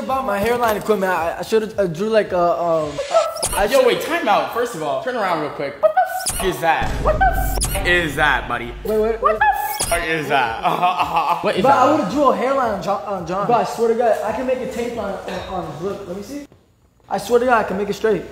have bought my hairline equipment. I, I should have uh, drew like a um. I Yo, wait, time out. First of all, turn around real quick. What the f- is that? What the f- is that, buddy? Wait, wait, wait. What is that? what is But I that? would have drew a hairline on John. On John. But I swear to God, I can make a tape on, on, on look. Let me see. I swear to God, I can make it straight.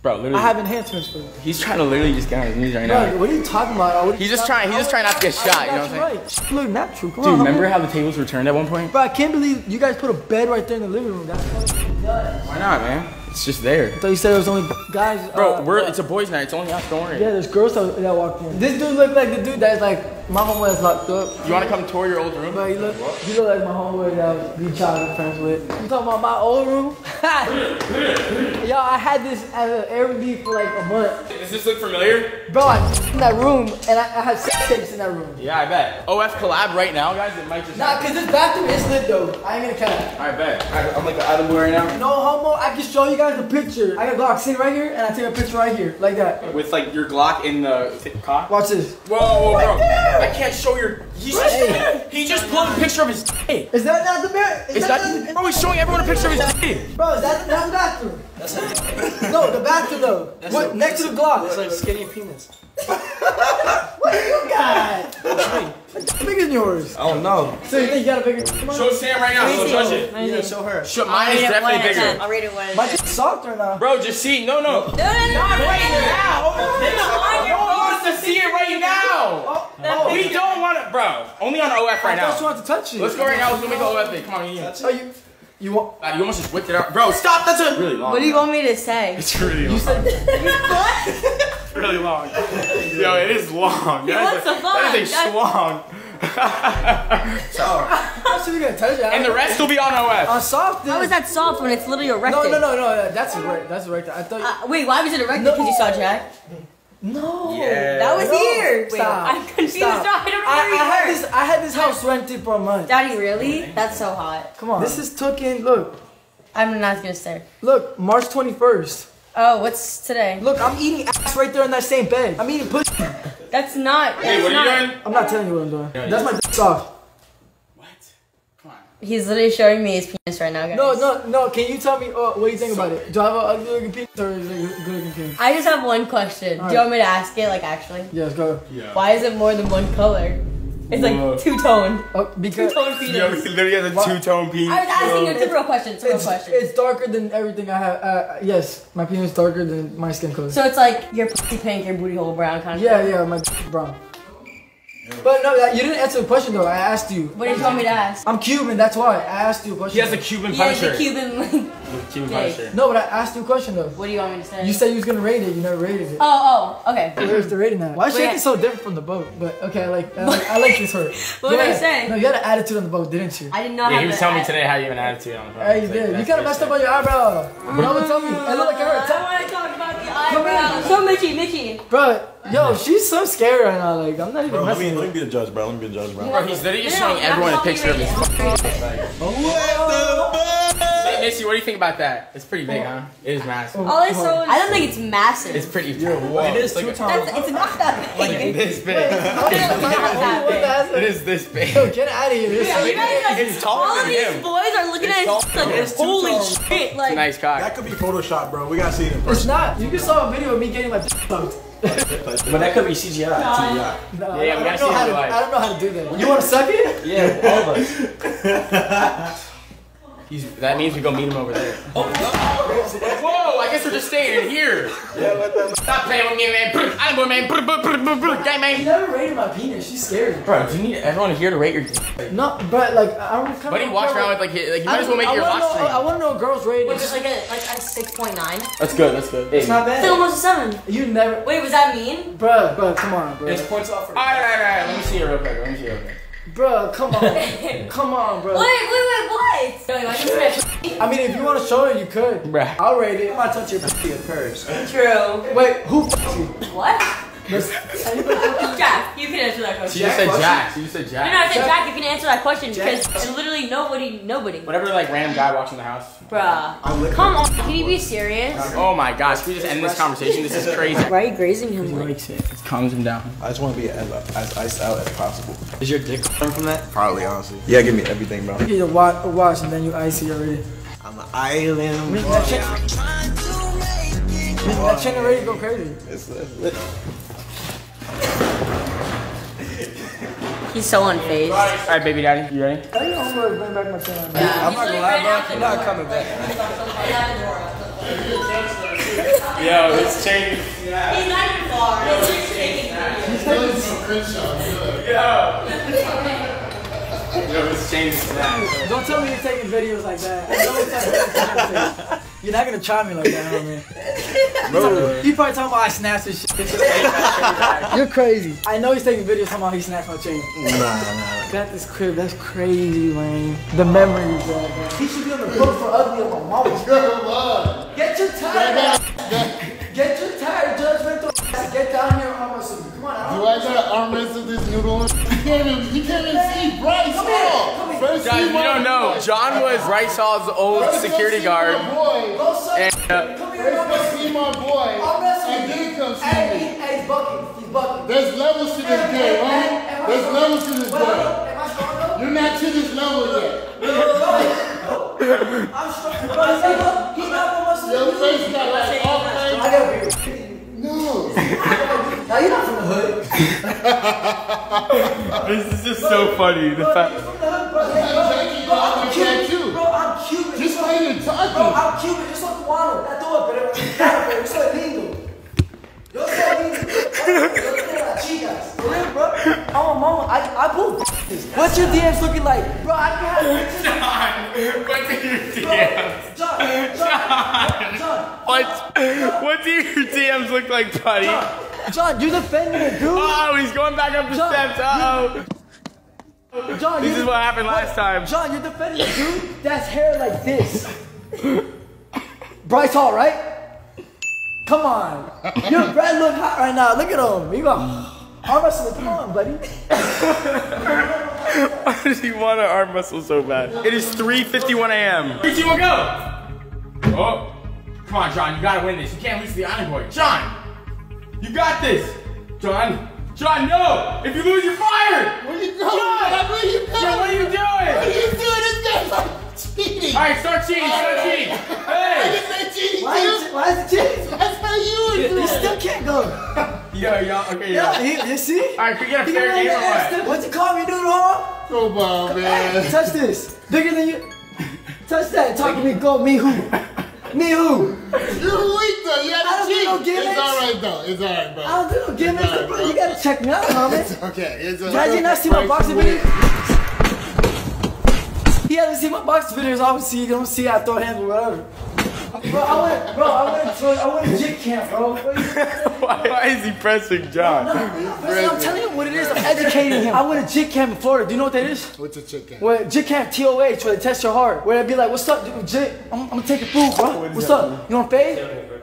Bro, literally. I have enhancements for it. he's trying to literally just get on his knees right now. Bro, now. what are you talking about? What He's just talking- trying- he's just trying not to get shot, you know what I'm right. Look natural. Come Dude, on. remember how the tables were turned at one point? Bro, I can't believe you guys put a bed right there in the living room. That's fucking nuts. Why not, man? It's just there. I thought you said it was only guys. Bro, uh, we're uh, it's a boys' night. It's only us. Don't worry. Yeah, there's girls that, that walked in. This dude looked like the dude that's like my homeboy that's locked up. You want to come tour your old room? But you look, he look like my homeboy that I was be childhood friends with. You talking about my old room? Yo, I had this as an Airbnb for like a month. Does this look familiar? Bro, I in that room and I, I had sex tapes in that room. Yeah, I bet. OF collab right now, guys. It might just. Nah, cause this bathroom is lit though. I ain't gonna cap. I bet. I, I'm like an Adam boy right now. No homo, I can show you guys the picture. I got Glock sitting right here and I take a picture right here, like that. With like your Glock in the cock. Watch this. Whoa, whoa, bro! I can't show your. He's just. there. He just pulled a picture of his dick. Is that not the bed? Is that? Bro, he's showing everyone a picture of his dick. Bro, is that the bathroom? no, the bathroom though. What next to the Glock? It's like skinny penis. What do you got? What's bigger than yours? Oh no. So you think you got a bigger? Show Sam right now. So touch it. Yeah, show her. Show, mine is definitely bigger. I'll rate it one. My dick's softer now. Bro, just see. No, no. No, no, no. Not right now. on your No one wants to see it right now. Oh, oh. We don't want it, bro. Only on OF right I thought you now. to touch it. Let's go right now. Let's go make an OF thing. Come on, you. Oh, you, you want? God, you almost just whipped it out, bro. Stop. That's a really long. What do you want me to say? It's really long. You said It's really long. Yo, it is long. He That wants is the a, that is a fun. schlong. how should we gonna touch it? and the rest will be on OF. on soft. How is that soft when it's literally No, erected? no, no, no. That's a right. That's a right. I thought. You, Uh, wait, why was it erected? No. Because you saw Jack? no. Yeah. That was No. here. Wait, Stop. I'm confused. Stop. I don't know I, I house rented for a month. Daddy, really? That's so hot. Come on. This is took in. Look, I'm not gonna stare. look. March 21st. Oh, what's today? Look, I'm eating ass right there in that same bed. I'm eating pussy. That's not. That's Hey, what are you doing? I'm not telling you what I'm doing. Yeah, That's yeah. my dick soft. What? Come on. He's literally showing me his penis right now, guys. No, no, no. Can you tell me uh, what do you think about it? Do I have a ugly looking penis or is it a good looking penis? I just have one question. Do you want me to ask it, like, actually? Yes, go. Yeah. Why is it more than one color? It's like two tone. Oh, because Two tone Yo, penis. he literally has a What? two-tone penis. I was asking you. It's a real question. It's a real it's, question. it's darker than everything I have. Uh, yes, my penis is darker than my skin color. So it's like your pussy pink, your booty hole brown kind of. yeah, thing. yeah, my brown. But no, you didn't answer the question though. I asked you. What did you want me to ask? I'm Cuban, that's why I asked you a question. He has a Cuban Yeah, Punisher. the Cuban. Like, Cuban Yeah. Punisher. No, but I asked you a question though. what do you want me to say? You said you was gonna rate it. You never rated it. Oh, oh, okay. Where's the rating at? Why is she Wait. acting so different from the boat? But okay, I like I like, I like this hurt. What did I Yeah. say? No, you had an attitude on the boat, didn't you? I did not Yeah, have he was telling me today how you have an attitude on the boat. Yeah, you It's like, did. You kind of messed up on your eyebrow. No, tell me. It looked like her. Mm, I Tell- want to talk about the Come here. Eyebrows. So Mitchy, Mitchy. Bro, yo, she's so scared right now. Like, I'm not even Bro, let me, let me be the judge, bro. Let me be the judge, bro. Bro, he's literally just showing everyone a picture of his right fucking Hey, Missy, what do you think about that? It's pretty big, oh. huh? It is massive. All I oh. saw was. I don't think it's massive. It's pretty. Whoa. It is Look two times. That's, it's not that Like big. this big. It's not that big. It is this big. Yo, get out of here. Yeah, you guys, like, It's taller all of than these him. boys are looking at It's it taller. like, It's holy tall. shit, like. Nice cock. That could be Photoshop, bro. We gotta see it in It's not. You just saw a video of me getting my dick sucked. But that could be CGI. CGI. No, Yeah, I, we don't gotta know see how it to, live. I don't know how to do that. You want to suck it? Yeah, all of us. He's, that means we go meet him over there. Oh, Whoa, I guess we're just staying in here. Stop playing with me, man. I'm a man. Gang, She man. never rated my penis. She's scared. Bro, do you need everyone here to rate your No, but like I don't. kinda Buddy, don't walk around with like, his- like you I might as well make I your wanna know, I want to know a girl's rating. Which is like a like a six point nine. That's good, that's good. It's not It's bad. almost a seven. You never, Wait, was that mean? bruh, bruh, come on, bruh, It's points off for. Alright, alright, alright. Let me see it real quick. Let me see it real quick. Bruh, come on, come on, bro. Wait, bruh. wait, wait, what? No, you want to see I mean, if you want to show it, you could. Bruh. I'll rate it. I'm not touch your pussy at first. True. Wait, who f***ed you? What? Let's- anybody fuck you? Jack, you can answer that She question. just said Jack. She just said No, no, I said Jack, you can answer that question Jack. because literally nobody, nobody. Whatever, like random guy watching the house. Bruh. lick Come on, can you be serious? Oh my gosh, can we just end this conversation? This is crazy. Why are you grazing him? Like? likes it. It calms him down. I just want to be as, as iced out as possible. Is your dick coming from that? Probably, honestly. Yeah, give me everything, bro. You get your watch, watch and then you icy already. on an island. Me and that chick. Me and that chick ready to go crazy. It's, it's. He's so unfazed. All right, baby daddy, you ready? I think I'm gonna bring back my channel. I'm not gonna lie, bro. You're not coming back. Yo, it's changed. He's not even far. Yo, it's changed to that. Don't tell me you're taking videos like that. I know it's like- You're not gonna try me like that, huh, man? Bro, You probably talking about I snapped his shit. You're crazy. I know he's taking videos talking about he snapped my chain. nah, nah. Got this crib, that's crazy, man. The memories, bro. He should be on the book for ugly on my mama. Get your tired, get your tired judgmental ass. Get down here on my super. Come on, I Do don't. I gotta arm wrestle this noodle? He can't even, he can't even see Bryce Come here, oh. Hall. come here. Bryce Guys, you don't know. John was Bryce Hall's old Bryce security guard. My boy. And, uh, Come here, Bryce Bryce. see my boy. And then come see Hey, me. hey, he's bucking. He's bucking. There's levels to this game, homie. There's levels to this game. Am I strong enough? You're not to this level yet. I'm strong. Bro, he's not, he's not gonna muscle Your face got like all kinds got. No. Now you're not from the hood. This is just so funny. The fact. You're from the hood, bro. Hey, Jackie, bro, I'm I'm Cuban. Cuban. Bro, I'm Cuban. Just how you're Bro, talking. I'm Cuban. Yo soy cubano. Ya todo, pero claro, pero yo soy lindo. Yo soy lindo. Yo tengo las chicas. For real, bro. Oh, mama, I, I pull What's your DMs looking like? Bro, I can have pictures. What do your Bro, DMs? John, John, John, What? What do your DMs look like, buddy? John, you're defending a dude. Oh, he's going back up the John, steps. Uh oh. John, This is what happened last time. John, you're defending a dude that's hair like this. Bryce Hall, right? Come on. Your Brad look hot right now. Look at him. You got Arm wrestling. Come on, buddy. Why does he want to arm wrestle so bad? It is 3:51 a.m. Three, two, one, go! Oh, come on, John, you gotta win this. You can't lose to the Island Boy. John, you got this. John, John, no! If you lose, you're fired. Where you going? John! Where you going? John, what are you doing? What are you doing? This guy's like cheating. All right, start cheating. Start cheating. Hey, Is that cheating Why is too? it, why is it changed? That's how you would do He it. still can't go. yo, yo, okay, yo. Yeah, he, you see? All right, can we get a He fair game the or ass what? still- What'd you call me, dude, huh? Come on, man. touch this. Bigger than you. Touch that. Talk to me. Go. Me who? Me who? You're weak though. You don't do cheat. no gimmicks. It's alright though. It's alright, bro. I don't do no gimmicks, bro. You gotta check me out, homie. Okay, it's all right. Did I not see my boxing video? He hasn't seen my boxing videos. Obviously, you don't see I throw hands or whatever. Bro, I went, bro, I went to, I went to jig camp, bro. What are you- Why, why is he pressing John? No, Listen, I'm telling you what it is. I'm educating him. I went to jig camp in Florida. Do you know what that is? What's a chicken? Where jig camp TOH, where they test your heart. Where they be like, what's up, dude? Jig, I'm, I'm gonna take your food, bro. What's up? You want fade?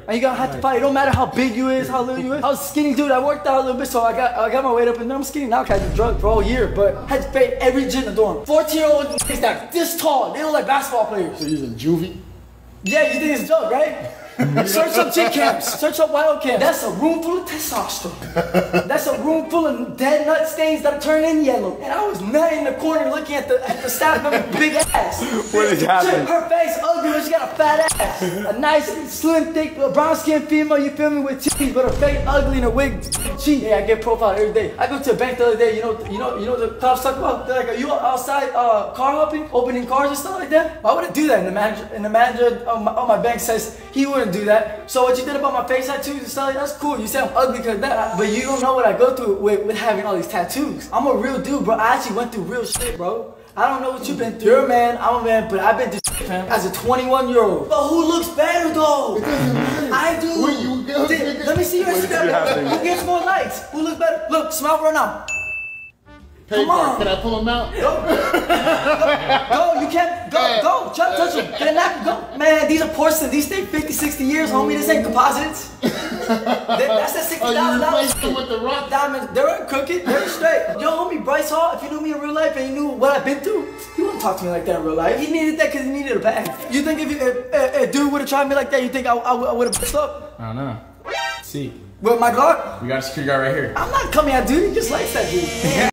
And you gonna have to fight. It don't matter how big you is, how little you is. I was a skinny dude. I worked out a little bit, so I got I got my weight up, and then I'm skinny now. 'cause I did drugs for a whole year, but I had to fade every gym in the dorm. 14 year old niggas that this tall. They look like basketball players. So using juvie? Yeah, you think it's a joke, right? Search up jig camps. Search up wild camps. That's a room full of testosterone. That's a room full of dead nut stains that turn in yellow. And I was nut in the corner looking at the at the staff member's big ass. What is happening? Her face ugly, but she got a fat ass. A nice, slim, thick, brown skinned female, you feel me, with titties, but her face ugly and a wig cheap. Yeah, I get profiled every day. I go to a bank the other day, you know, you know, you know the cops talk about? They're like, are you outside uh, car hopping, opening cars and stuff like that? Why would I do that? And the manager, and the manager of my, of my bank says he wouldn't do that. So what you did about my face tattoos and stuff like that's cool. You say I'm ugly because that, but you don't know what I go through with, with having all these tattoos. I'm a real dude, bro. I actually went through real shit, bro. I don't know what you've been through. You're a man, I'm a man, but I've been through shit, fam. As a 21 year old. But who looks better though? Did- let me see your Instagram. Who gets more likes? Who looks better? Look, smile right now. Paper. on. Can I pull him out? Go, you can't. Go, Yeah. go. Touch, touch them. Get a knock. Go. Man, these are porcelain. These stay 50, 60 years, homie. This ain't composites. That- That's that Oh, you replaced him $60,000. with the rock? Diamonds, they're crooked, they're straight. Yo, homie, Bryce Hall, if you knew me in real life and you knew what I've been through, you wouldn't talk to me like that in real life. He needed that because he needed a bag. You think if, you, if, if, if dude would have tried me like that, you think I, I, would have pissed up? I don't know. See. With my Glock? We got a security guard right here. I'm not coming at dude, he just likes that dude.